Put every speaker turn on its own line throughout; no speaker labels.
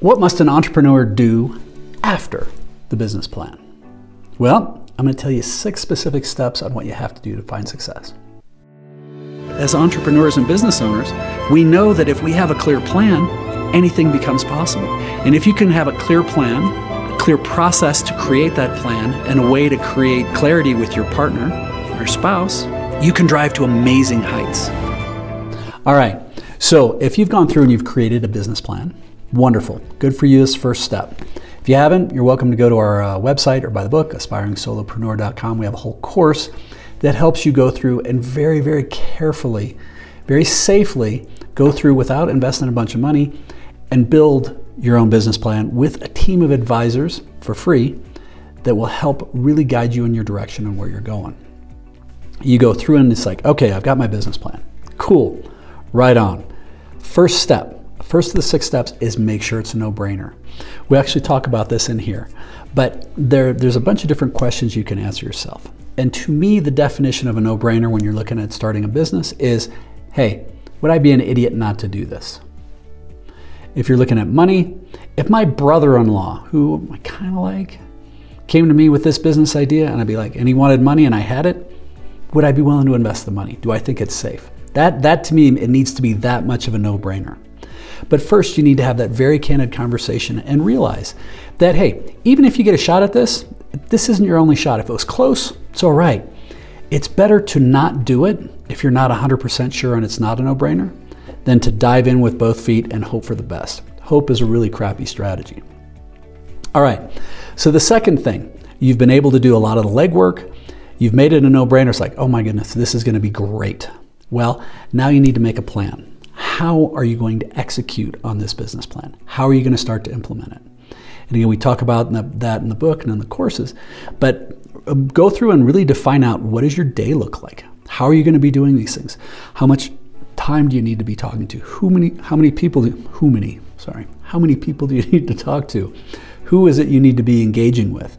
what must an entrepreneur do after the business plan? Well, I'm going to tell you six specific steps on what you have to do to find success. As entrepreneurs and business owners, we know that if we have a clear plan, anything becomes possible. And if you can have a clear plan, a clear process to create that plan, and a way to create clarity with your partner or spouse, you can drive to amazing heights. All right, so if you've gone through and you've created a business plan, wonderful. Good for you this first step. If you haven't, you're welcome to go to our uh, website or buy the book, aspiringsolopreneur.com. We have a whole course that helps you go through and very, very carefully, very safely go through without investing a bunch of money and build your own business plan with a team of advisors for free that will help really guide you in your direction and where you're going. You go through and it's like, okay, I've got my business plan. Cool, right on. First step, first of the six steps is make sure it's a no brainer. We actually talk about this in here, but there, there's a bunch of different questions you can answer yourself. And to me, the definition of a no brainer when you're looking at starting a business is hey, would I be an idiot not to do this? If you're looking at money, if my brother in law, who I kind of like, came to me with this business idea and I'd be like, and he wanted money and I had it, would I be willing to invest the money? Do I think it's safe? That, that to me, it needs to be that much of a no brainer. But first, you need to have that very candid conversation and realize that, hey, even if you get a shot at this, this isn't your only shot. If it was close, it's all right. It's better to not do it if you're not 100% sure and it's not a no brainer than to dive in with both feet and hope for the best. Hope is a really crappy strategy. All right, so the second thing, you've been able to do a lot of the legwork. You've made it a no brainer. It's like, oh my goodness, this is going to be great. Well, now you need to make a plan. How are you going to execute on this business plan? How are you going to start to implement it? And again, we talk about that in the book and in the courses, but um, go through and really define out what does your day look like? How are you going to be doing these things? How much time do you need to be talking to? Who many, how many people, do, who many, sorry, how many people do you need to talk to? Who is it you need to be engaging with?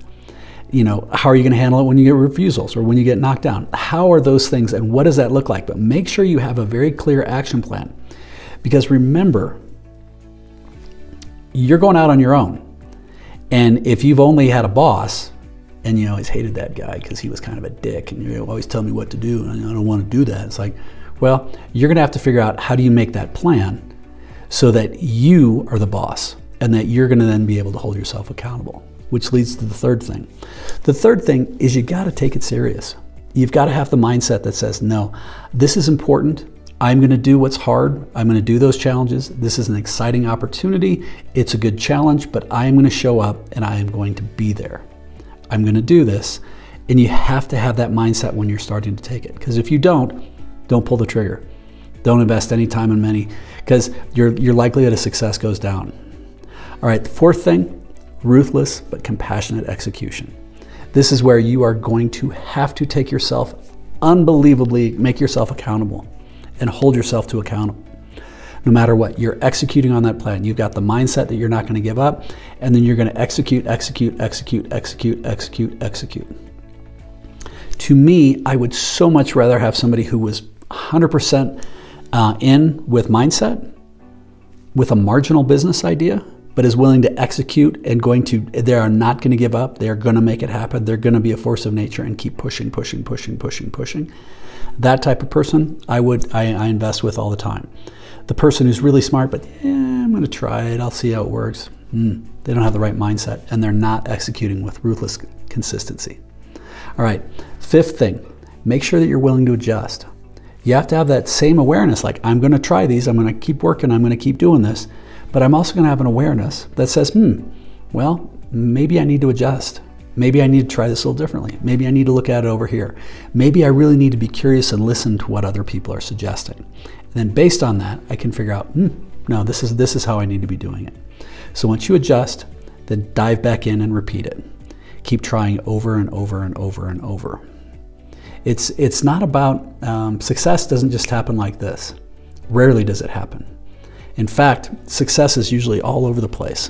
You know, how are you going to handle it when you get refusals or when you get knocked down? How are those things and what does that look like? But make sure you have a very clear action plan. Because remember, you're going out on your own. And if you've only had a boss, and you always hated that guy because he was kind of a dick and you always tell me what to do and I don't want to do that. It's like, well, you're going to have to figure out how do you make that plan so that you are the boss and that you're going to then be able to hold yourself accountable, which leads to the third thing. The third thing is you got to take it serious. You've got to have the mindset that says, no, this is important. I'm going to do what's hard. I'm going to do those challenges. This is an exciting opportunity. It's a good challenge, but I am going to show up and I am going to be there. I'm going to do this. And you have to have that mindset when you're starting to take it. Because if you don't, don't pull the trigger. Don't invest any time and money because your, your likelihood of success goes down. All right, the fourth thing ruthless but compassionate execution. This is where you are going to have to take yourself unbelievably, make yourself accountable and hold yourself to account. No matter what, you're executing on that plan. You've got the mindset that you're not going to give up, and then you're going to execute, execute, execute, execute, execute, execute. To me, I would so much rather have somebody who was 100% uh, in with mindset, with a marginal business idea, but is willing to execute and going to, they are not going to give up. They are going to make it happen. They're going to be a force of nature and keep pushing, pushing, pushing, pushing, pushing. That type of person, I would, I, I invest with all the time. The person who's really smart, but yeah, I'm going to try it. I'll see how it works. Mm, they don't have the right mindset and they're not executing with ruthless consistency. All right, fifth thing, make sure that you're willing to adjust. You have to have that same awareness like, I'm going to try these, I'm going to keep working, I'm going to keep doing this, but I'm also going to have an awareness that says, hmm, well, maybe I need to adjust. Maybe I need to try this a little differently. Maybe I need to look at it over here. Maybe I really need to be curious and listen to what other people are suggesting. And then based on that, I can figure out, hmm, no, this is, this is how I need to be doing it. So once you adjust, then dive back in and repeat it. Keep trying over and over and over and over. It's, it's not about, um, success doesn't just happen like this. Rarely does it happen. In fact, success is usually all over the place,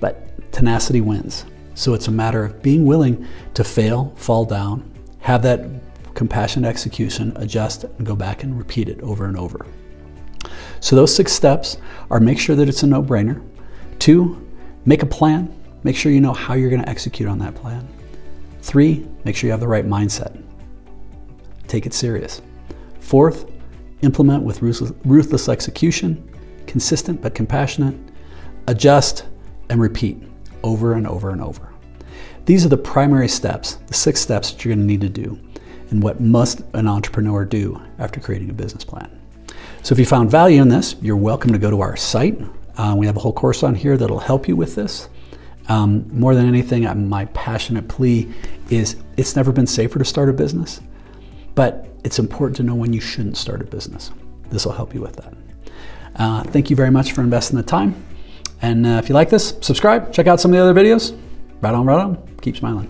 but tenacity wins. So it's a matter of being willing to fail, fall down, have that compassionate execution, adjust, and go back and repeat it over and over. So those six steps are make sure that it's a no-brainer, Two, make a plan. Make sure you know how you're going to execute on that plan. Three, make sure you have the right mindset. Take it serious. Fourth, implement with ruthless execution, consistent but compassionate, adjust, and repeat over and over and over. These are the primary steps, the six steps that you're going to need to do, and what must an entrepreneur do after creating a business plan. So if you found value in this, you're welcome to go to our site. Uh, we have a whole course on here that'll help you with this. Um, more than anything, uh, my passionate plea is it's never been safer to start a business, but it's important to know when you shouldn't start a business. This will help you with that. Uh, thank you very much for investing the time. And uh, if you like this, subscribe, check out some of the other videos. Right on, right on. Keep smiling.